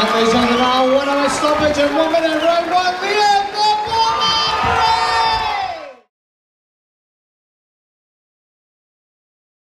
And they sounded out one hour stoppage and one minute, right, one minute!